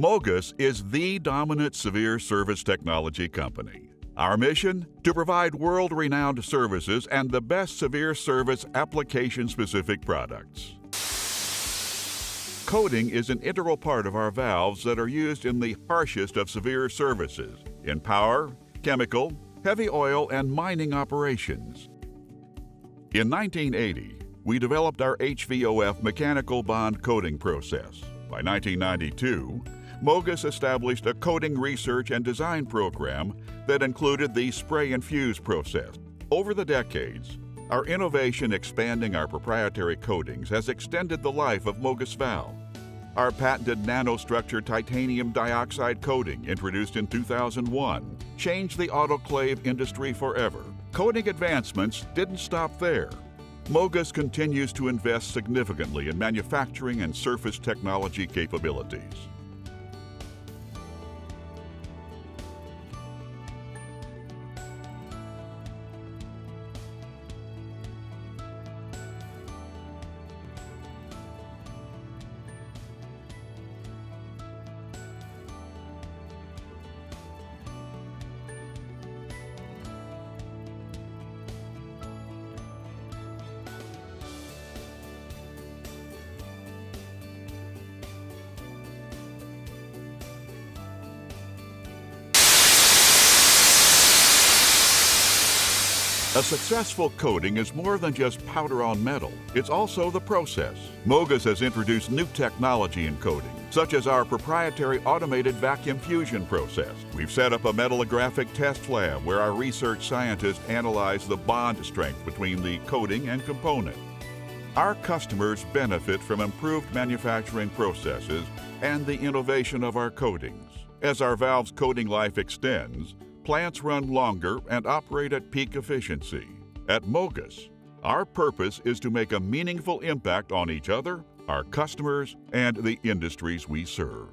MOGAS is the dominant severe service technology company. Our mission? To provide world renowned services and the best severe service application specific products. Coating is an integral part of our valves that are used in the harshest of severe services in power, chemical, heavy oil, and mining operations. In 1980, we developed our HVOF mechanical bond coating process. By 1992, MOGAS established a coating research and design program that included the spray and fuse process. Over the decades, our innovation expanding our proprietary coatings has extended the life of MOGAS valve. Our patented nanostructure titanium dioxide coating, introduced in 2001, changed the autoclave industry forever. Coating advancements didn't stop there. MOGAS continues to invest significantly in manufacturing and surface technology capabilities. A successful coating is more than just powder on metal. It's also the process. MOGAS has introduced new technology in coating, such as our proprietary automated vacuum fusion process. We've set up a metallographic test lab where our research scientists analyze the bond strength between the coating and component. Our customers benefit from improved manufacturing processes and the innovation of our coatings. As our valve's coating life extends, plants run longer and operate at peak efficiency. At MOGAS, our purpose is to make a meaningful impact on each other, our customers, and the industries we serve.